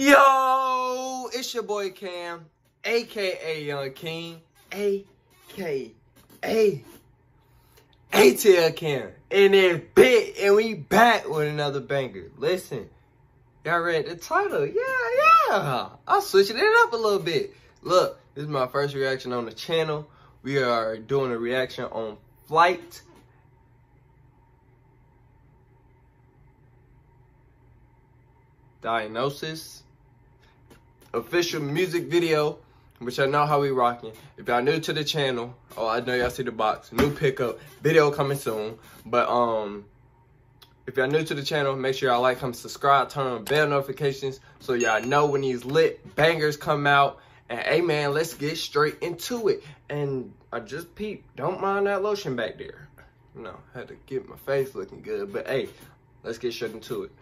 Yo, it's your boy Kam, aka Young uh, King, aka ATL Kam, and then bit, and we back with another banger. Listen, y'all read the title? Yeah, yeah. I'm switching it up a little bit. Look, this is my first reaction on the channel. We are doing a reaction on Flight. Diagnosis official music video, which I know how we rocking. If y'all new to the channel, oh, I know y'all see the box. New pickup, video coming soon. But um, if y'all new to the channel, make sure y'all like, comment, subscribe, turn on bell notifications so y'all know when these lit bangers come out. And hey man, let's get straight into it. And I just peeped, don't mind that lotion back there. Know, had to get my face looking good. But hey, let's get straight into it.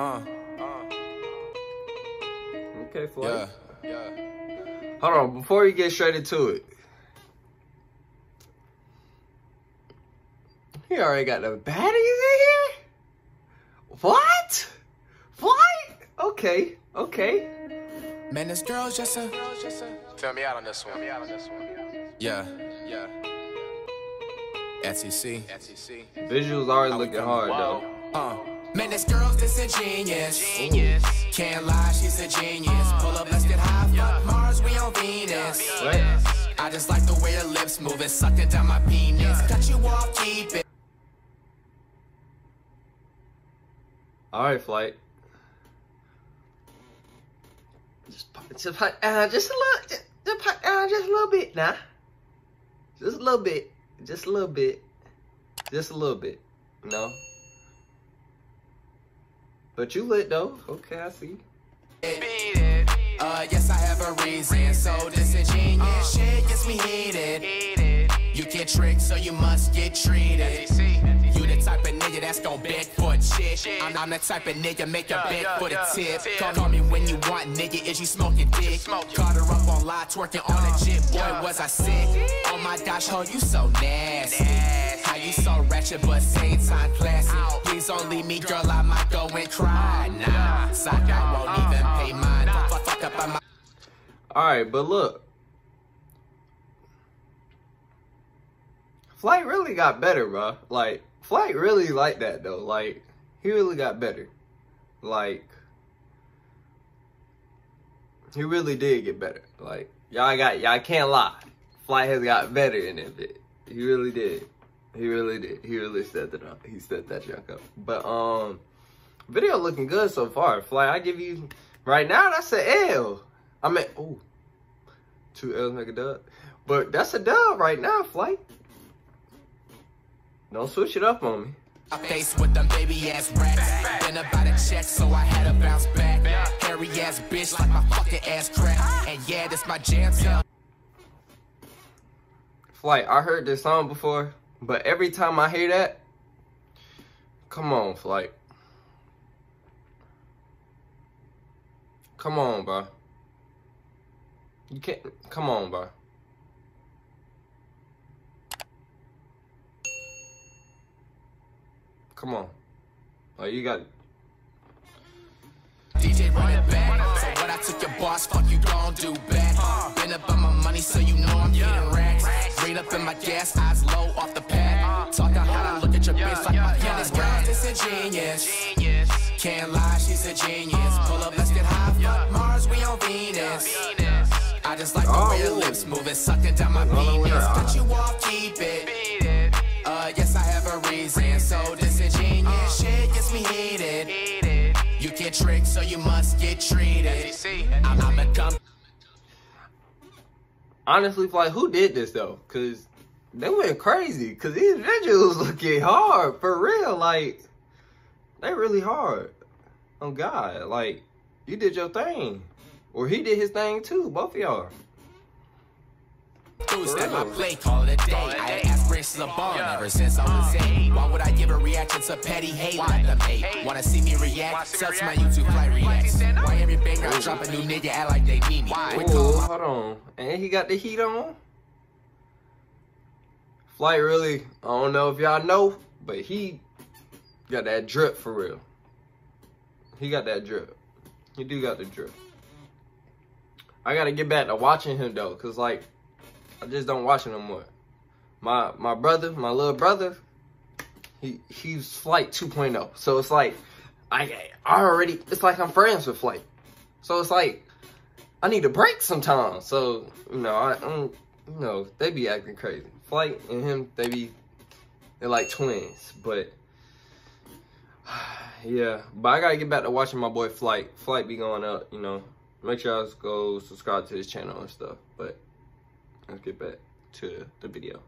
Uh, Okay, Floyd. yeah, yeah. Hold on, before we get straight into it. He already got the baddies in here? What? What? Okay, okay. Man, this girl's just a. Tell me out on this one. Yeah, yeah. SEC. SEC. Visuals already looking hard though. Uh. Man, this girl's a genius. Genius. Can't lie, she's a genius. Pull up, let's get high. Fuck Mars, we on Venus. I just like the way her lips move, sucking down my penis. Cut you off, keep it. Alright, flight. Just pop just, pop- uh, just a little just, just, pop- uh, just a little bit now. Just a little bit. Just a little bit. Just a little bit. You know? But you lit though. Okay, I see. Uh, yes, I have a reason. So disingenuous shit gets me heated. You get tricked, so you must get treated. You the type of nigga that's gon' beg for a chick. I'm, I'm the type of nigga make a beg for the tip. Call, call me when you want, nigga. Is you smoking dick? Caught her up on live, twerking on a jet. Boy, was I sick? Oh my gosh, ho, you so nasty. How you so ratchet, but same time classy. Please don't leave me, girl. I might go and cry. Oh, nah, sock, I won't uh, even uh, pay mine. Fuck, fuck up on my. Alright, but look. Flight really got better, bro. Like, Flight really like that though. Like, he really got better. Like, he really did get better. Like, y'all got, y'all can't lie. Flight has got better in it bit. He really did. He really did. He really set that up. He set that junk up. But, um, video looking good so far. Fly, I give you, right now, that's an L. I mean, oh, two L's make a dub. But that's a dub right now, Fly. Don't switch it up on me. My face with them baby ass racks. Been about a check, so I had to bounce back. Hairy ass bitch like my fucking ass crack. And yeah, this my jam. Flight, I heard this song before, but every time I hear that, come on, Flight. Come on, bro. You can't, come on, bro. Come on. Like, you got, DJ run it back. So what I took your boss, fuck you gon' do back. Been up on my money, so you know I'm getting racks. Rain up in my gas, eyes low off the pad. Talking how I look at your bitch like my pianist. Girl, this a genius. Can't lie, she's a genius. Pull up, let's get high. Fuck Mars, we on Venus. I just like the way her Oh. lips moving, sucking down my no, no, penis. Cut you off, keep it. Uh, yes, I have a reason. So this a genius shit gets me heated. You get tricked, so you must get treated. I'm, I'm a dumb honestly, Flight, who did this though? Cause they went crazy. Cause these visuals looking hard for real. Like they really hard. Oh God, like you did your thing, or he did his thing too. Both of y'all. Who's that my play? Call it a day. I asked races a ball ever since I was eight. Why would I give a reaction to petty hate? Let them hate. Wanna see me react? Sub to my YouTube flight reacts. Why every banger I drop a new nigga act like they need me? Quit Ooh, calling hold on, and he got the heat on. Flight really, I don't know if y'all know, but he Got that drip for real. He got that drip. He do got the drip. I gotta get back to watching him though, cause like I just don't watch him no more. My my brother, my little brother, he he's Flight 2.0. So it's like I I already it's like I'm friends with Flight. So it's like I need a break sometimes. So you know I, I'm you know they be acting crazy. Flight and him they be they're like twins, but yeah. But I gotta get back to watching my boy Flight. Flight be going up, you know. Make sure y'all go subscribe to his channel and stuff. But let's get back to the video.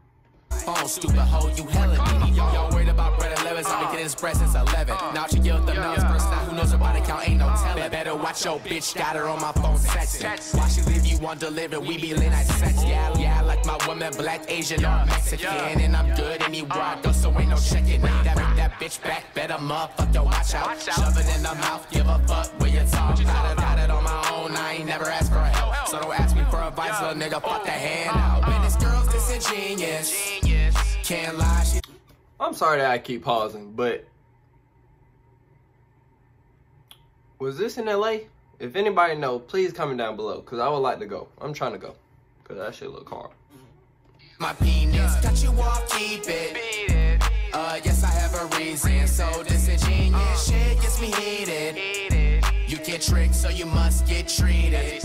Phone, stupid hoe, you hella needy. Y'all worried about bread and levers, I've been getting express since 11. Now she give the numbers first, now who knows about account, ain't no telling. Better watch your bitch, got her on my phone texting. Why she leave you undelivered, we be lit at sex. Yeah, yeah, I like my woman, black, Asian, or Mexican. And I'm good anywhere I go, so ain't no checking. That, that bitch back, better motherfucker, watch out. Shove it in the mouth, give a fuck where you talk. Got it, got it on my own, I ain't never asked for help. So don't ask me for advice, little nigga, fuck the hand out. Man, this girl's disingenuous. Can't lie, I'm sorry that I keep pausing, but was this in LA? If anybody know, please comment down below, cause I would like to go. I'm trying to go, cause that shit look hard. my penis. Got you off, keep it. it. Uh, yes, I have a reason. So disingenuous shit gets me heated. You get tricked, so you must get treated.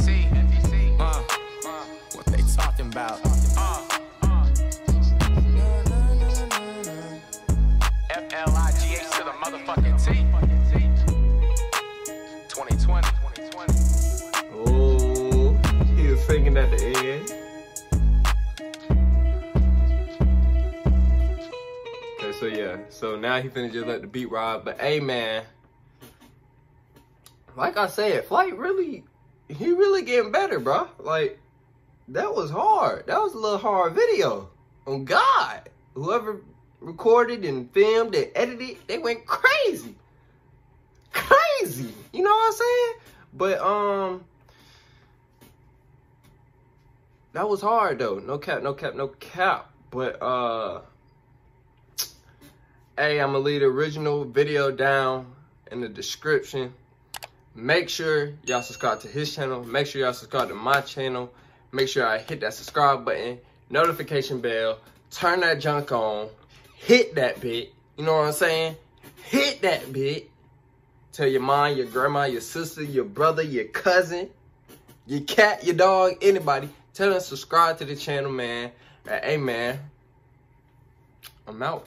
So yeah, so now he finna just let the beat ride. But hey, man, like I said, Flight really, he really getting better, bro. Like that was hard. That was a little hard video. On God, whoever recorded and filmed and edited, they went crazy crazy. You know what I'm saying? But um that was hard though. No cap, no cap, no cap. But uh hey, I'm gonna leave the original video down in the description. Make sure y'all subscribe to his channel. Make sure y'all subscribe to my channel. Make sure I hit that subscribe button, notification bell, turn that junk on, hit that bit. You know what I'm saying? Hit that bit. Tell your mom, your grandma, your sister, your brother, your cousin, your cat, your dog, anybody. Tell them subscribe to the channel, man. Hey, man. I'm out.